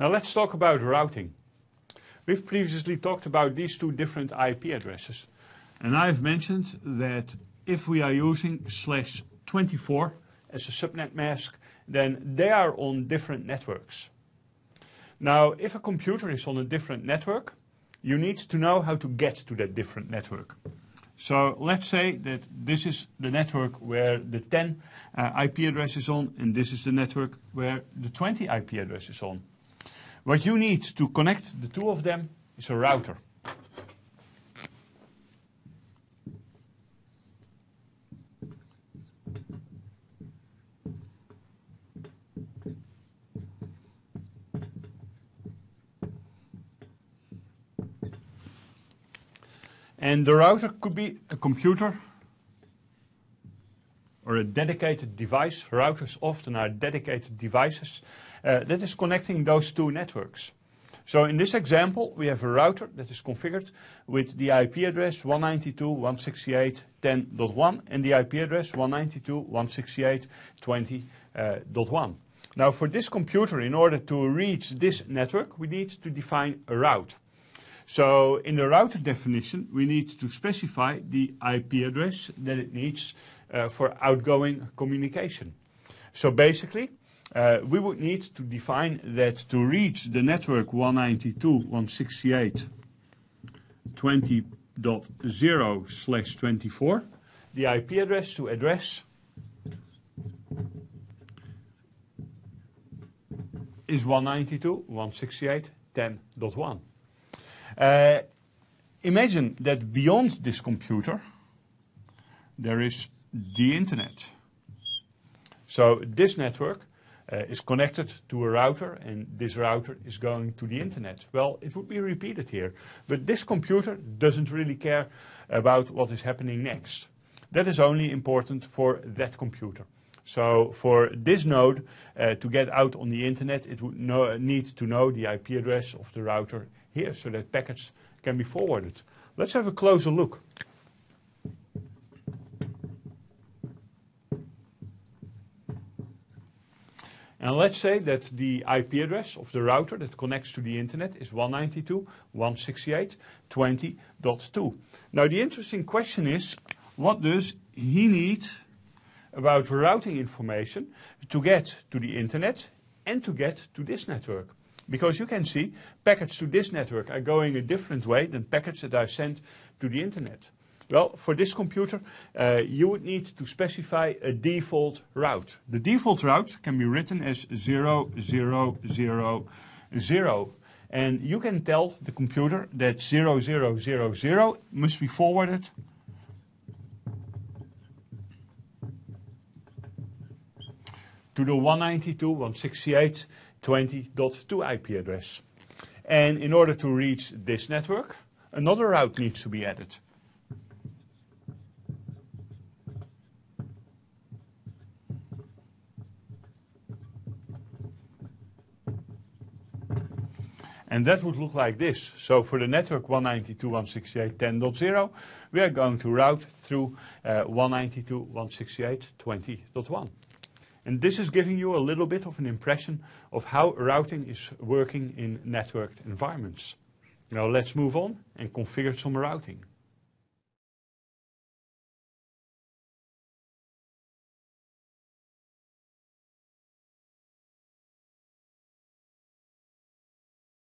Now let's talk about routing. We've previously talked about these two different IP addresses. And I've mentioned that if we are using slash 24 as a subnet mask, then they are on different networks. Now, if a computer is on a different network, you need to know how to get to that different network. So let's say that this is the network where the 10 uh, IP address is on, and this is the network where the 20 IP address is on. What you need to connect the two of them is a router. And the router could be a computer or a dedicated device. Routers often are dedicated devices uh, that is connecting those two networks. So in this example, we have a router that is configured with the IP address 192.168.10.1 and the IP address 192.168.20.1. Uh, now for this computer, in order to reach this network, we need to define a route. So in the router definition, we need to specify the IP address that it needs for outgoing communication. So basically, uh, we would need to define that to reach the network 192.168.20.0 slash 24, the IP address to address is 192.168.10.1. Uh, imagine that beyond this computer, there is the internet. So this network uh, is connected to a router, and this router is going to the internet. Well, it would be repeated here. But this computer doesn't really care about what is happening next. That is only important for that computer. So for this node uh, to get out on the internet, it would know, need to know the IP address of the router here so that packets can be forwarded. Let's have a closer look. And let's say that the IP address of the router that connects to the internet is 192.168.20.2. Now the interesting question is, what does he need about routing information to get to the internet and to get to this network? Because you can see packets to this network are going a different way than packets that are sent to the internet. Well, for this computer, uh, you would need to specify a default route. The default route can be written as 0000. And you can tell the computer that 0000 must be forwarded to the 192.168 20.2 IP address. And in order to reach this network, another route needs to be added. And that would look like this. So for the network 192.168.10.0, we are going to route through uh, 192.168.20.1. And this is giving you a little bit of an impression of how routing is working in networked environments. Now let's move on and configure some routing.